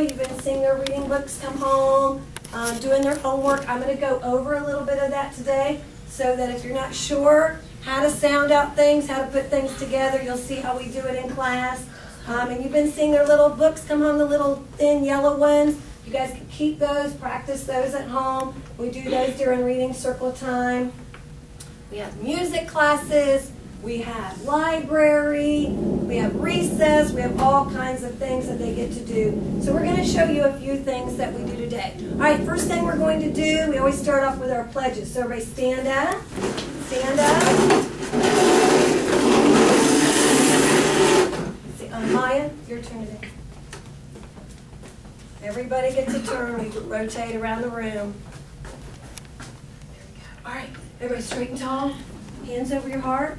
You've been seeing their reading books come home, uh, doing their homework. I'm going to go over a little bit of that today so that if you're not sure how to sound out things, how to put things together, you'll see how we do it in class. Um, and you've been seeing their little books come home, the little thin yellow ones. You guys can keep those, practice those at home. We do those during reading circle time. We have music classes. We have library. We have recess. We have all kinds of things that they get to do. So we're going to show you a few things that we do today. All right, first thing we're going to do, we always start off with our pledges. So everybody stand up. Stand up. Uh, Maya, your turn today. Everybody gets a turn. We rotate around the room. There we go. All right, everybody straight and tall. Hands over your heart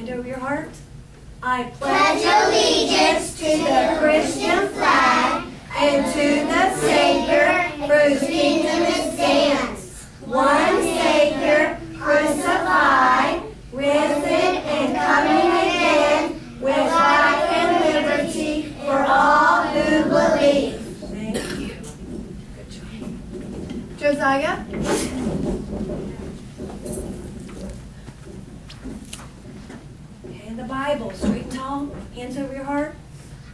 over your heart. I Pledge allegiance to the Christian flag and to the Savior whose kingdom it stands, one Savior, crucified, risen, and coming again, with life and liberty for all who believe. Thank you. Good job. Josiah? And the Bible, straight and tall, hands over your heart.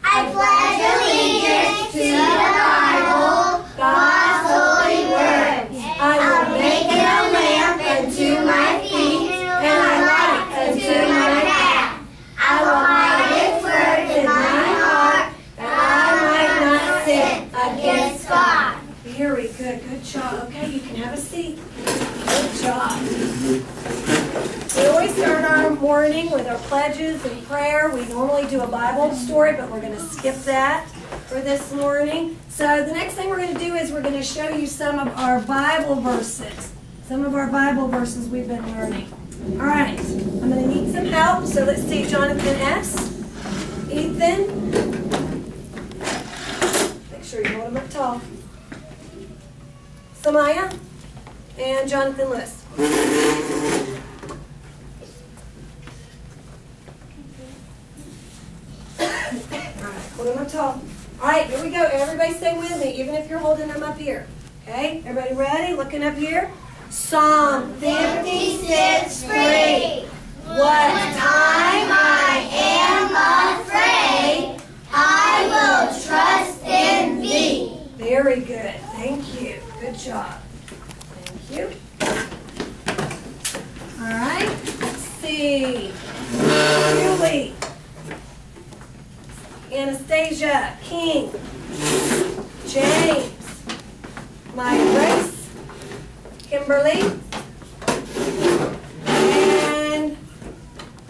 I pledge allegiance to the Bible, God's holy word. I will make it a lamp unto my feet and a light unto my path. I will hide its words in my heart that I might not sin against God. Very good, good job. Okay, you can have a seat. Good job. We always start our morning with our pledges and We normally do a Bible story, but we're going to skip that for this morning. So the next thing we're going to do is we're going to show you some of our Bible verses. Some of our Bible verses we've been learning. All right, I'm going to need some help. So let's see, Jonathan S. Ethan. Make sure you hold them up tall. Samaya and Jonathan Lewis. All right, hold them up tall. All right, here we go. Everybody stay with me, even if you're holding them up here. Okay, everybody ready? Looking up here. Psalm 56 3. What time I am afraid, I will trust in thee. Very good. Thank you. Good job. Thank you. All right. Let's see. Julie. Anastasia. King. James. My Grace. Kimberly. And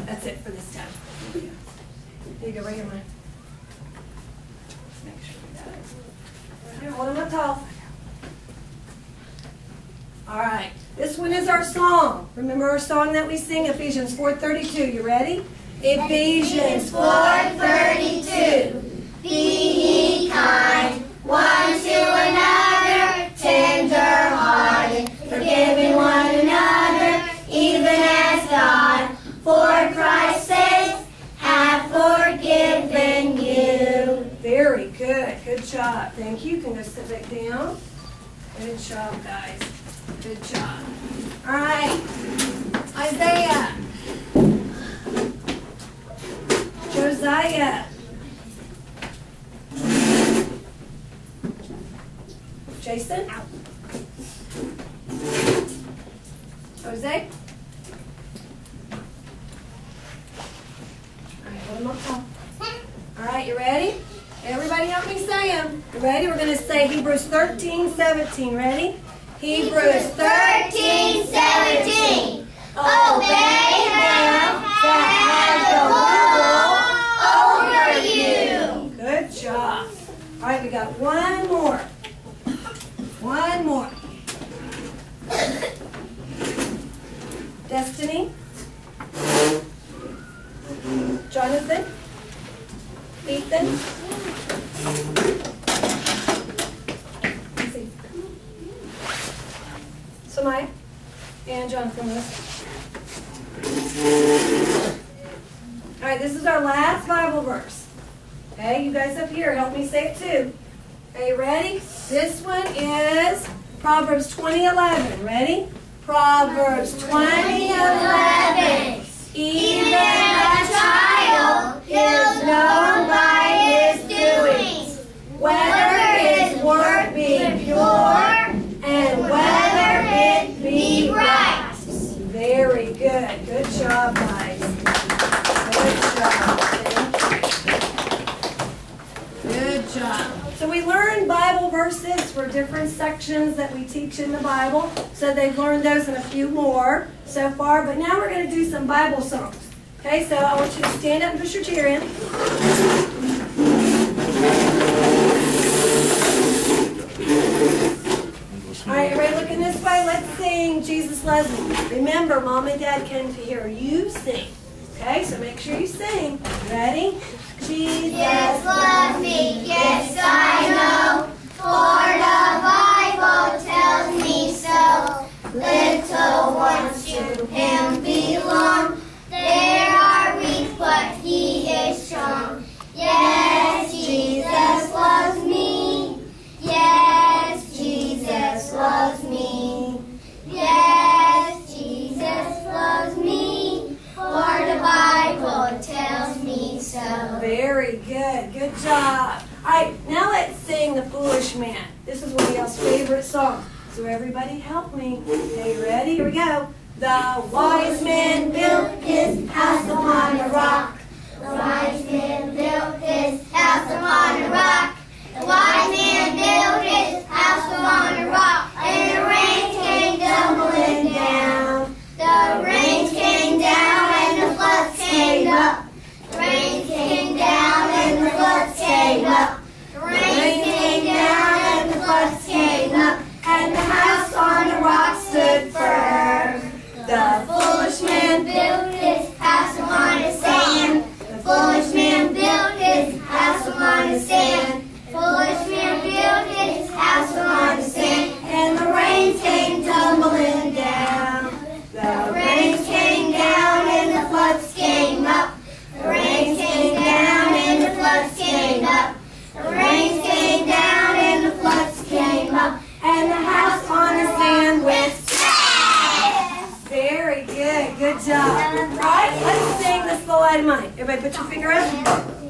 that's it for this time. Here you go, right here, Mike. Make sure we got it. Here, tall. All right. This one is our song. Remember our song that we sing, Ephesians 4.32. You ready? Ephesians 4:32. Be ye kind, one to another, tender-hearted, forgiving one another, even as God, for Christ's sake, hath forgiven you. Very good. Good job. Thank you. You can go sit back down. Good job, guys. Good job. All right. Josiah. Jason. Jose. All right, hold them up. All right, you ready? Everybody help me say them. You ready? We're going to say Hebrews 13, 17. Ready? Hebrews 13, 17. Obey him that has the rule over you. All right, we got one more. One more. Destiny. Jonathan. Ethan. Samaya. And Jonathan Lewis. All right, this is our last Bible verse. Okay, you guys up here, help me say it too. Are you ready? This one is Proverbs 20:11. Ready? Proverbs 20:11. Even a child is known by his doings, whether his work be pure and whether it be right. Very good. Good job, guys. Good job. Good job. So we learned Bible verses for different sections that we teach in the Bible. So they've learned those and a few more so far. But now we're going to do some Bible songs. Okay, so I want you to stand up and push your chair in. All right, everybody looking this way. Let's sing Jesus Loves Me. Remember, Mom and Dad came to hear you sing. Okay, so make sure you sing. Ready? Jesus Yes, love me, yes, I know. For Uh, all right, now let's sing The Foolish Man. This is one of y'all's favorite songs. So everybody help me. Okay, you ready? Here we go. The wise man built his house good. Job. All right, let's sing this the light of mine. Everybody put your finger up.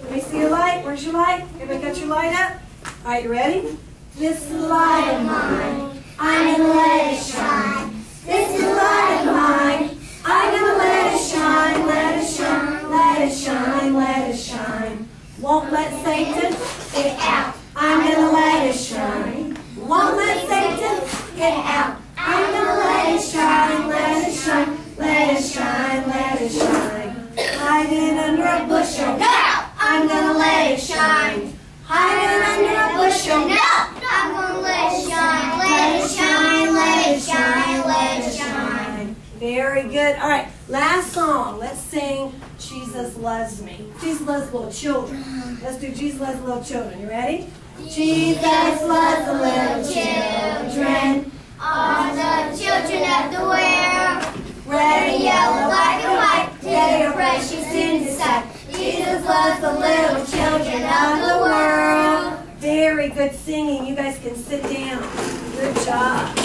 Let me see your light. Where's your light? Everybody got your light up? All right, you ready? This is the light of mine. I'm gonna let it shine. This is the light of mine. I'm gonna let it shine, let it shine, let it shine, let it shine. Won't let Satan get out. I'm gonna let it shine. Won't let Satan get out. Let it shine. Bushel. No! I'm gonna let it shine, let it shine, let it shine, let it shine. Very good. All right, last song. Let's sing Jesus Loves Me. Jesus loves little children. Let's do Jesus loves little children. You ready? Jesus loves little job.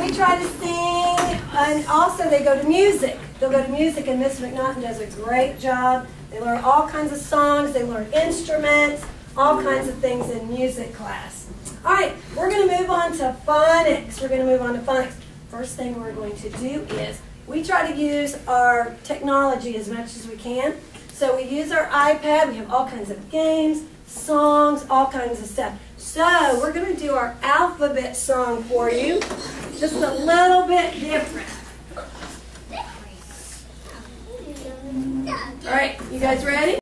We try to sing, and also they go to music. They'll go to music, and Miss McNaughton does a great job. They learn all kinds of songs. They learn instruments, all kinds of things in music class. All right, we're going to move on to phonics. We're going to move on to phonics. First thing we're going to do is we try to use our technology as much as we can. So we use our iPad. We have all kinds of games, songs, all kinds of stuff. So we're going to do our alphabet song for you, just a little bit different. All right, you guys ready?